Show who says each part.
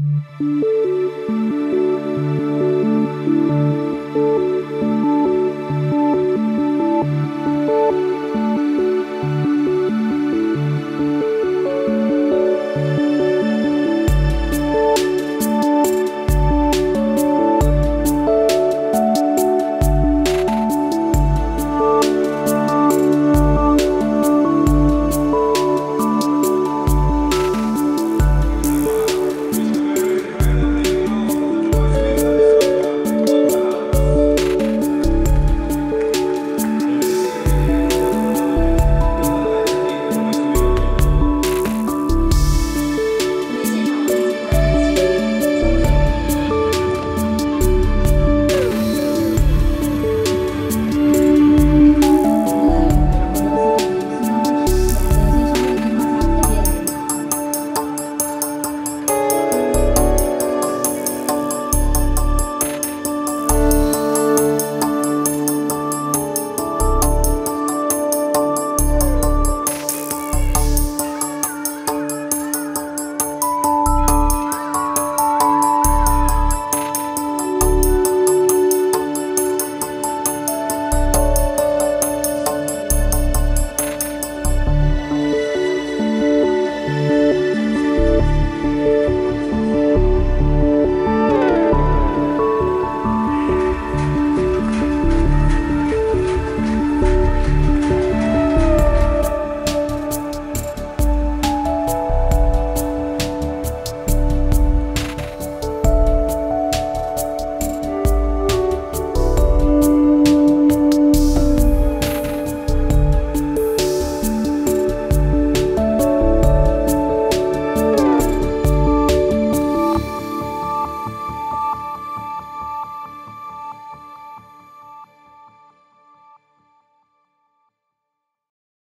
Speaker 1: Música